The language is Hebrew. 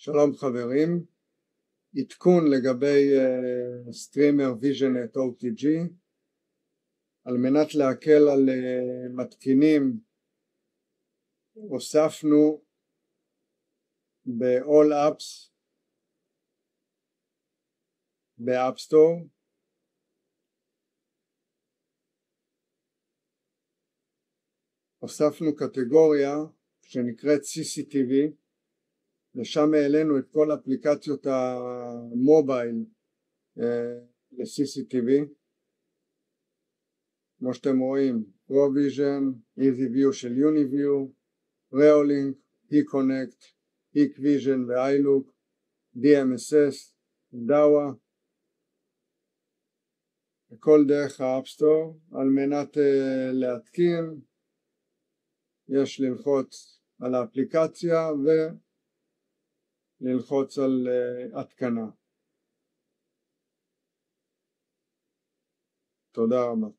שלום חברים, עדכון לגבי streamer VisionNet OTG על מנת להקל על אה, מתקינים הוספנו ב-all apps ב App Store הוספנו קטגוריה שנקראת CCTV ושם העלינו את כל אפליקציות המובייל אה, ל-CCTV כמו שאתם רואים ProVision, EasyView של UniView, Reolink, E-Connect, Hikvision ו- HiLook, DMSS, Dahua. הכל דרך ה App Store על מנת אה, להתקין יש ללחוץ על האפליקציה וללחוץ על uh, התקנה. תודה רבה